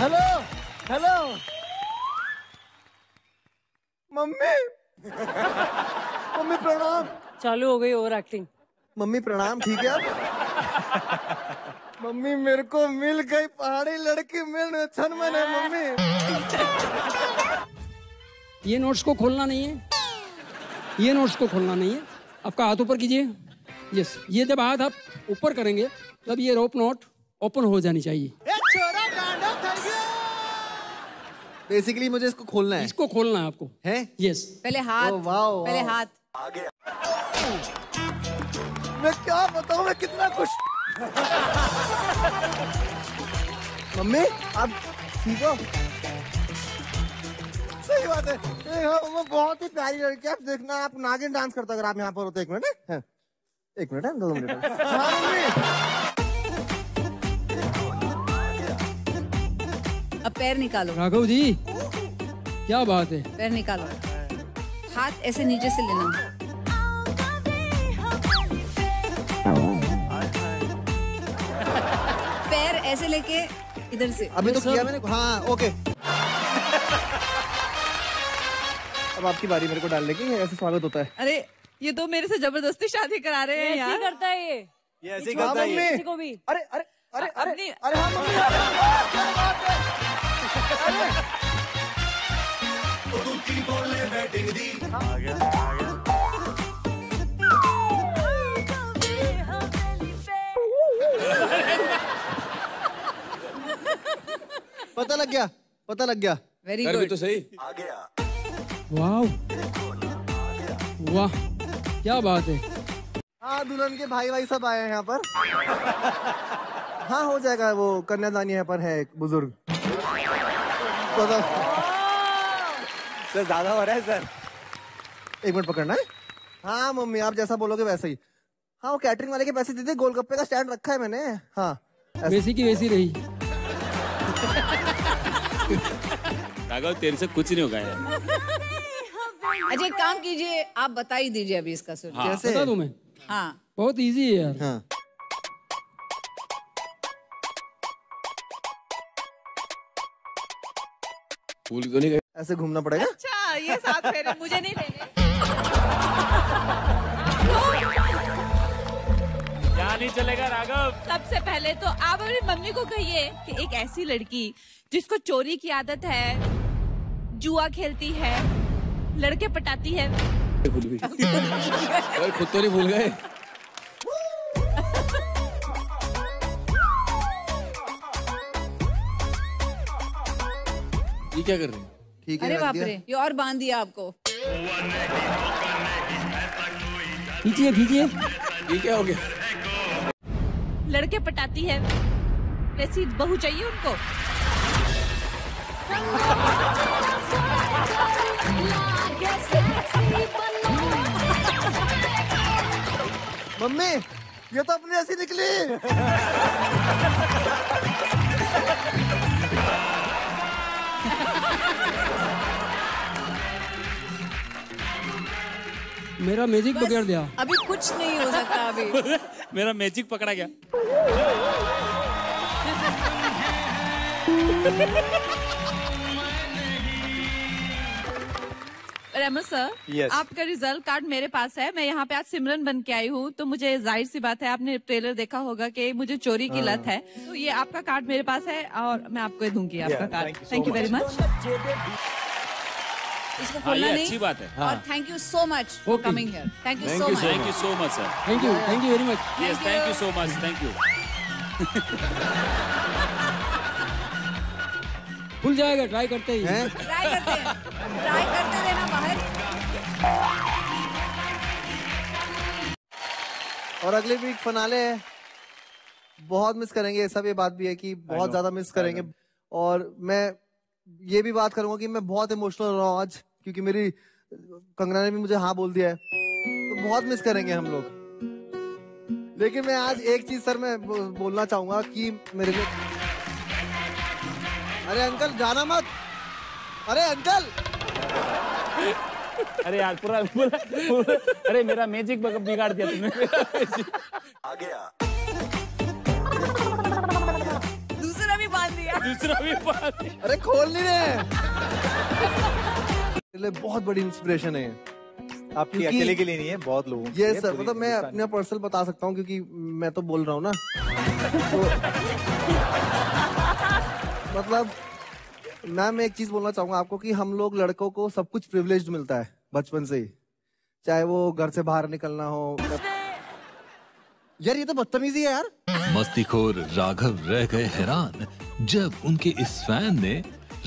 Hello hello mummy! Mummy प्रणाम। चालू हो गई ओवर एक्टिंग मम्मी प्रणाम ठीक है आप मम्मी मेरे को मिल गई पहाड़ी लड़की मिल छन मैंने मम्मी। ये नोट्स को खोलना नहीं है। ये नोट्स को खोलना नहीं है। आपका हाथ ऊपर कीजिए। यस ये जब हाथ आप ऊपर करेंगे तब ये रोप नोट ओपन हो जानी चाहिए। बेसिकली मुझे इसको खोलना है। इसको खोलना है आपको। है? यस पहले हाथ वाओ, पहले वाओ। हाथ। मैं क्या बताऊँ? मैं कितना खुश। मम्मी आप ठीक हो? सही बात है। ए, हाँ, बहुत ही प्यारी लड़की आप देखना आप नागिन डांस करता अगर आप यहाँ पर होते एक मिनट है? हाँ। एक मिनट है? दो मिनट। हाँ मम्मी। अब पैर निकालो। राघव जी क्या बात है? पैर निकालो। हाथ ऐसे नीचे से लेना। पैर ऐसे लेके इधर से। अभी तो किया मैंने। हाँ ओके। अब आपकी बारी मेरे को डालने की ऐसे स्वागत होता है। अरे ये तो मेरे से ज़बरदस्ती शादी करा रहे हैं यार। करता है ये। ये ऐसे ही हाँ करता है ये। किसी को भी। अरे अरे अरे अरे अरे हाँ पता लग गया पता लग गया। वेरी गुड तो सही। आ वाह वाह क्या बात है। हाँ दुल्हन के भाई भाई सब आए हैं यहाँ पर। हाँ हो जाएगा वो कन्यादान यहाँ पर है एक बुज़ुर्ग। सर ज़्यादा हो रहा है सर? एक मिनट पकड़ना है? हाँ मम्मी आप जैसा बोलोगे वैसे ही। हाँ वो कैटरिंग वाले के पैसे दे दे गोलगप्पे का स्टैंड रखा है मैंने। हाँ वैसी की वैसी रही। राघव तेरे से कुछ नहीं होगा यार अच्छा एक काम कीजिए आप बता ही दीजिए अभी इसका सुन कैसे बता दूँ मैं? हाँ। बहुत इजी है यार। हाँ। भूल तो नहीं गए ऐसे घूमना पड़ेगा? अच्छा ये साथ फेरे मुझे नहीं लेने। यहाँ नहीं चलेगा राघव। सबसे पहले तो आप अपनी मम्मी को कहिए कि एक ऐसी लड़की जिसको चोरी की आदत है जुआ खेलती है लड़के पटाती है। भूल गई खुद तो नहीं भूल गए। ये क्या कर रहे हैं? ठीक है अरे बाप रे ये और बाँध दिया आपको। खींचिए खींचिए। ये क्या हो गया? लड़के पटाती है। वैसी बहू चाहिए उनको। मम्मी ये तो अपनी ऐसी निकली। मेरा मैजिक पकड़ दिया। अभी कुछ नहीं हो सकता अभी। मेरा मैजिक पकड़ा गया। रेमो सर Yes. आपका रिज़ल्ट कार्ड मेरे पास है। मैं यहाँ पे आज सिमरन बन के आई हूँ तो मुझे ज़ाहिर सी बात है आपने ट्रेलर देखा होगा कि मुझे चोरी की लत है। तो ये आपका कार्ड मेरे पास है और मैं आपको दूँगी आपका Yeah, card you so thank you very much इसको हाँ खोलना ये नहीं अच्छी बात है। और thank you so much for coming here thank you so much thank you so much sir thank you thank you very much yes thank you so much thank you खुल जाएगा ट्राई करते ही। ट्राई करते हैं। Try करते और अगले week फनाले है। बहुत मिस करेंगे सब ये बात भी है कि बहुत ज़्यादा मिस करेंगे। और मैं ये भी बात करूँगा कि मैं बहुत इमोशनल रहा हूँ आज क्योंकि मेरी कंगना ने भी मुझे हाँ बोल दिया है। तो बहुत मिस करेंगे हम लोग। लेकिन मैं आज एक चीज़ सर मैं बोलना चाहूँगा कि मेरे लिए अरे अंकल जाना मत। अरे अंकल! अरे यार पूरा पूरा, पूरा अरे मेरा मैजिक बिगाड़ दिया तुमने। आ गया। दूसरा भी बाँध दिया। दूसरा भी पास अरे खोल नहीं रहे लिए बहुत बड़ी इंस्पिरेशन है आपकी अकेले के लिए नहीं है बहुत लोगों के ये सर मतलब मैं अपने पर्सनल बता सकता हूँ क्योंकि मैं तो बोल रहा हूँ ना। तो मतलब मैम एक चीज बोलना चाहूंगा आपको कि हम लोग लड़कों को सब कुछ प्रिविलेज मिलता है बचपन से ही चाहे वो घर से बाहर निकलना हो यार ये तो बदतमीजी है यार मस्तीखोर राघव रह गए हैरान जब उनके इस फैन ने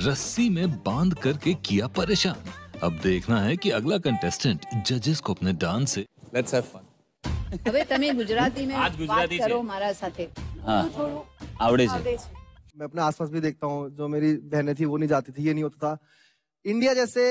रस्सी में बांध करके किया परेशान अब देखना है कि अगला कंटेस्टेंट जजेस को अपने डांस से लेट्स हैव फन હવે તમે ગુજરાતીમાં આજ ગુજરાતી વાત કરો છે. મારા સાથે હા થોડું આવડે છે આવડે છે. मैं अपने आसपास भी देखता हूँ जो मेरी बहनें थी वो नहीं जाती थी ये नहीं होता था इंडिया जैसे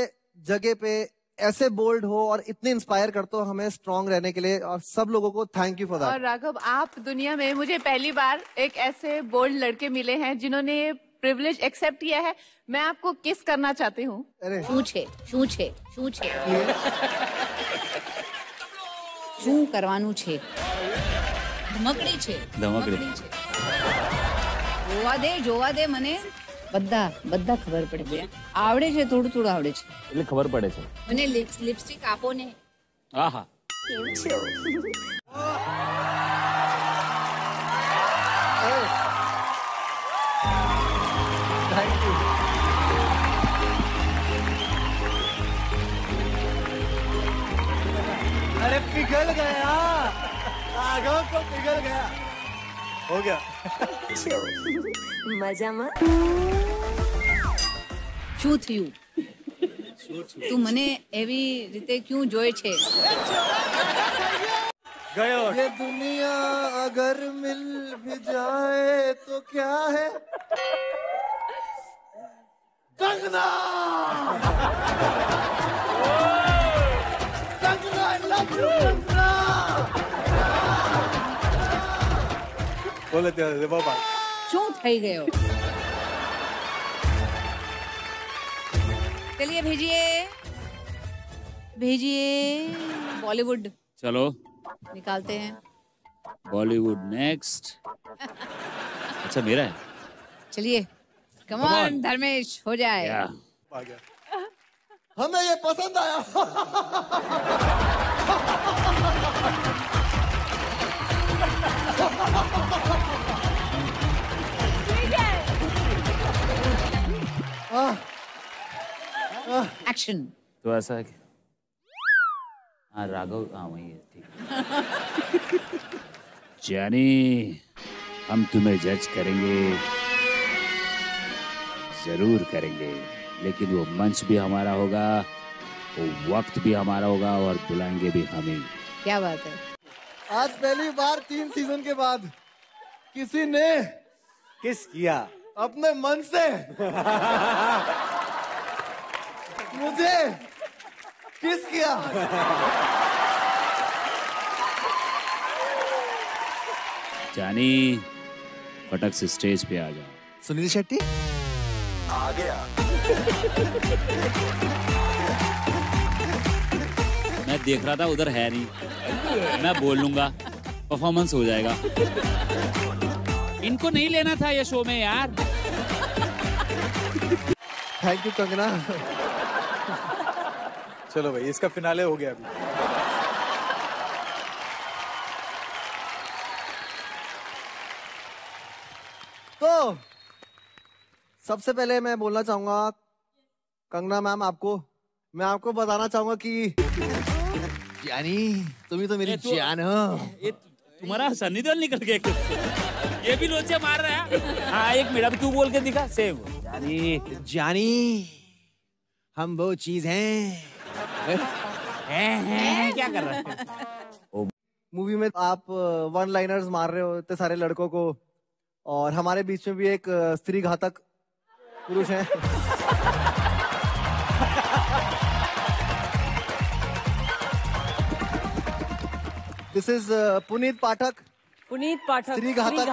जगह पे ऐसे बोल्ड हो और इतने इंस्पायर करते हो हमें स्ट्रांग रहने के लिए और सब लोगों को थैंक यू फॉर और दैट राघव आप दुनिया में मुझे पहली बार एक ऐसे बोल्ड लड़के मिले हैं जिन्होंने प्रिविलेज एक्सेप्ट किया है मैं आपको किस करना चाहती हूँ अरे શું છે શું છે શું છે શું કરવાનું છે ધમકડી છે ધમકડી. છે જોવા દે જોવા દે મને બધા બધા ખબર પડે છે આવડે છે થોડું થોડું આવડે છે એટલે ખબર પડે છે મને લિપસ્ટિક આપો ને હા હા थैंक यू अरे पिघल गया राघव को पिघल गया हो गया। मज़ा मत। શું થયું तू मने एवी રીતે क्यों जोए छे? ગયો ये दुनिया अगर मिल भी जाए तो क्या है? कंगना बोले थे बाबा શું થઈ ગયો चलिए भेजिए भेजिए बॉलीवुड चलो निकालते हैं बॉलीवुड नेक्स्ट अच्छा मेरा है चलिए कमान धर्मेश हो जाए क्या आ गया हमें ये पसंद आया एक्शन तो ऐसा है कि हाँ राघव हाँ वही है ठीक जानी हम तुम्हें जज करेंगे। ज़रूर करेंगे लेकिन वो मंच भी हमारा होगा वो वक्त भी हमारा होगा और बुलाएँगे भी हमें। क्या बात है। आज पहली बार तीन सीज़न के बाद किसी ने किस किया? अपने मन से। मुझे किस किया? जानी फटक से स्टेज पे आ जाओ सुनील शेट्टी? आ गया। मैं देख रहा था उधर है नहीं। मैं बोल लूँगा परफॉर्मेंस हो जाएगा। इनको नहीं लेना था ये शो में यार। Thank you Kangana. चलो भाई इसका फिनाले हो गया अभी। तो सबसे पहले मैं बोलना चाहूँगा कंगना मैम आपको मैं आपको बताना चाहूँगा कि यानी तुम ही तो मेरी तू- जान हो। ये तुम्हारा सन्नी देओल निकल गया ये भी लोचे मार रहा है। हाँ एक मिनट अभी तू बोल के दिखा सेव। जानी जानी हम वो चीज़ हैं। क्या कर रहा है? मूवी में आप वन लाइनर्स मार रहे हो इतने सारे लड़कों को और हमारे बीच में भी एक स्त्री घातक पुरुष है। दिस इज़ पुनीत पाठक पुनीत पाठक स्त्री घातक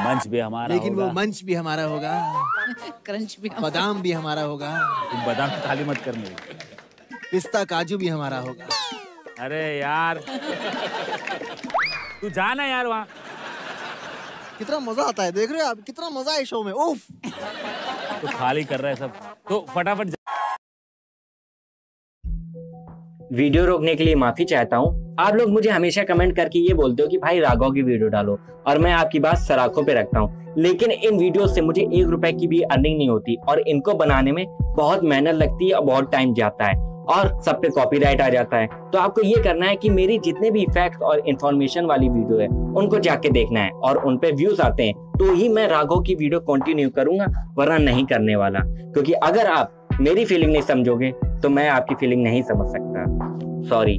मंच भी हमारा लेकिन वो मंच भी हमारा होगा। क्रंच भी बादाम भी हमारा होगा। तुम बादाम खाली मत कर मेरी। पिस्ता काजू भी हमारा होगा। अरे यार। तू जाना यार वहाँ। कितना मज़ा आता है देख रहे हो आप? कितना मज़ा है शो में। उफ! तो खाली कर रहा है सब। तो फटाफट वीडियो रोकने के लिए माफ़ी चाहता हूँ। आप लोग मुझे हमेशा कमेंट करके ये बोलते हो कि भाई राघव की वीडियो डालो और मैं आपकी बात सराखों पे रखता हूँ। लेकिन इन वीडियो से मुझे एक रुपए की भी अर्निंग नहीं होती और इनको बनाने में बहुत मेहनत लगती है और बहुत टाइम जाता है। और सब पे कॉपीराइट आ जाता है। तो आपको ये करना है कि मेरी जितने भी फैक्ट और इन्फॉर्मेशन वाली वीडियो है, उनको जाके देखना है और उन पे व्यूज़ आते हैं तो ही मैं राघव की वीडियो कंटिन्यू करूँगा, वरना नहीं करने वाला। क्योंकि अगर आप मेरी फीलिंग नहीं समझोगे तो मैं आपकी फीलिंग नहीं समझ सकता। सॉरी